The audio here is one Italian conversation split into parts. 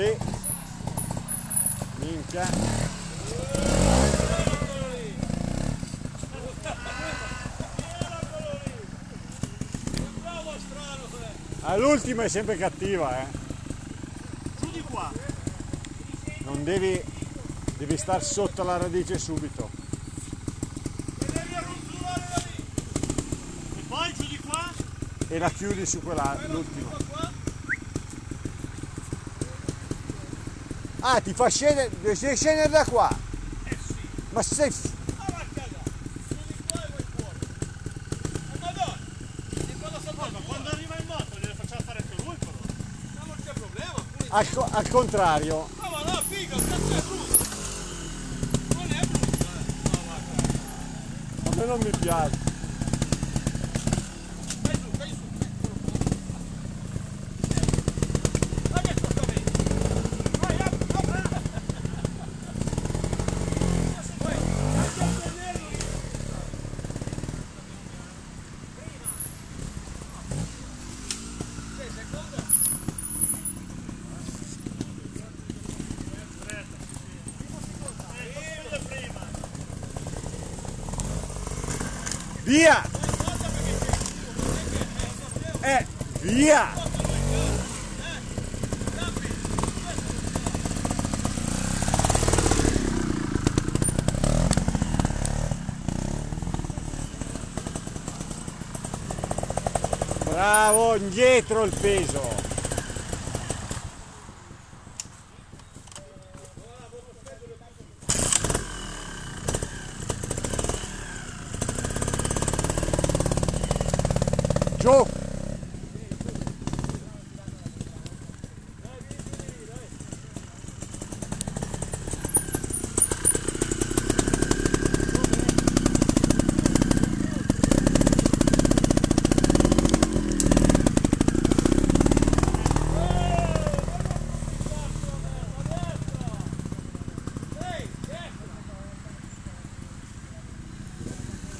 Sì. Minchia. All'ultimo è sempre cattiva, eh. Giù di qua. Non devi, devi star sotto la radice subito. E la chiudi su quella, l'ultima. Ah, ti fa scendere, devi scendere da qua. Eh sì. Ma sei... Ma va a cagare. Giù di qua e vai fuori. Ma madonna. Ma quando arriva in moto glielo facciamo fare anche lui però. Ma non c'è problema. pure- Al, co- al contrario, Ma va là, figa, cazzo è brutto. Non è brutto, eh. Ma va, cazzo. a me non mi piace. Dai giù, dai su. Dai che tocca a me. Vai, apri, apri. Vai, anche a tenerlo. Sei seconda? Prima, prima. Via! Eh, via! Bravo, indietro il peso. Giù!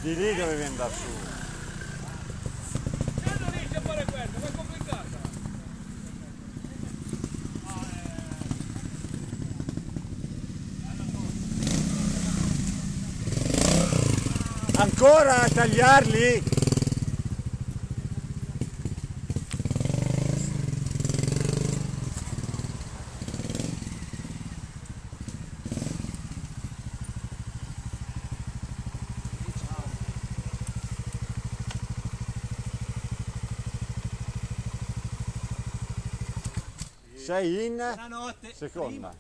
Di lì dovevi andare su. Se non riesci a fare questo, ma è complicata. Ancora a tagliarli? Sei in Buonanotte. seconda. Prima.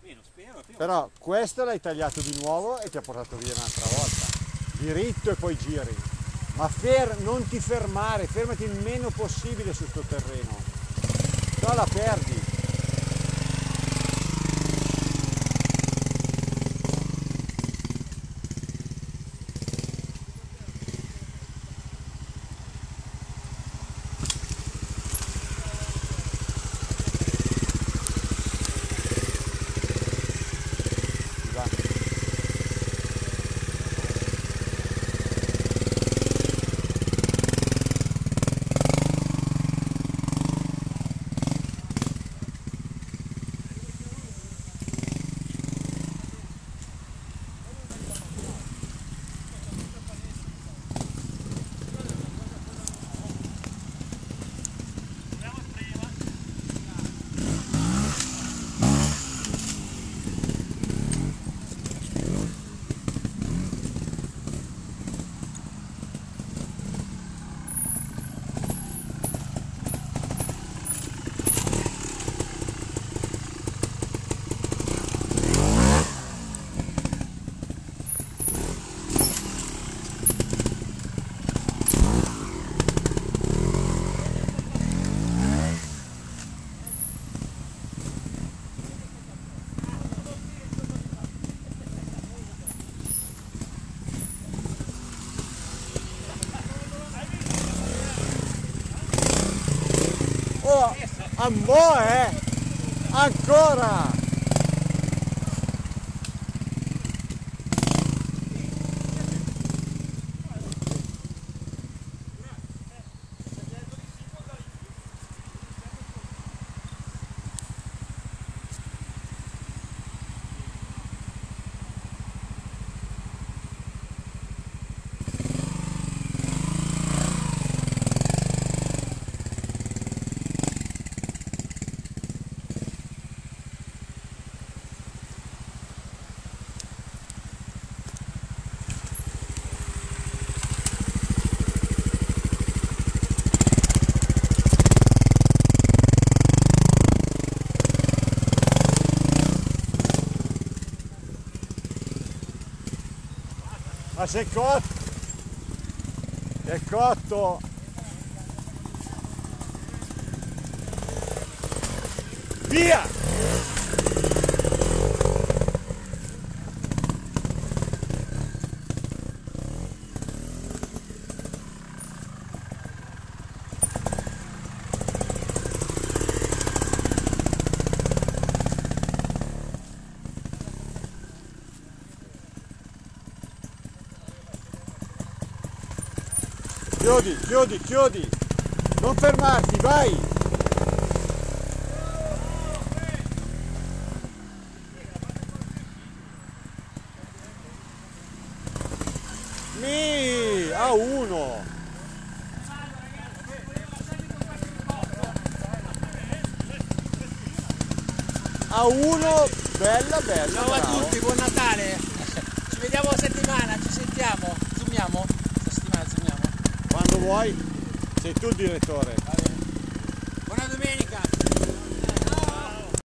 Meno, spero. Però questo l'hai tagliato di nuovo e ti ha portato via un'altra volta. Diritto e poi giri. Ma fer- non ti fermare, fermati il meno possibile su sto terreno. No la perdi. Oh, a mo' eh! Ancora! Ma sei cotto! È cotto! Via! Chiudi, chiudi, chiudi! Non fermarti, vai! Mi, a uno! A uno, bella, bella. Ciao a bravo. tutti, buon Natale! Vuoi, sei tu il direttore.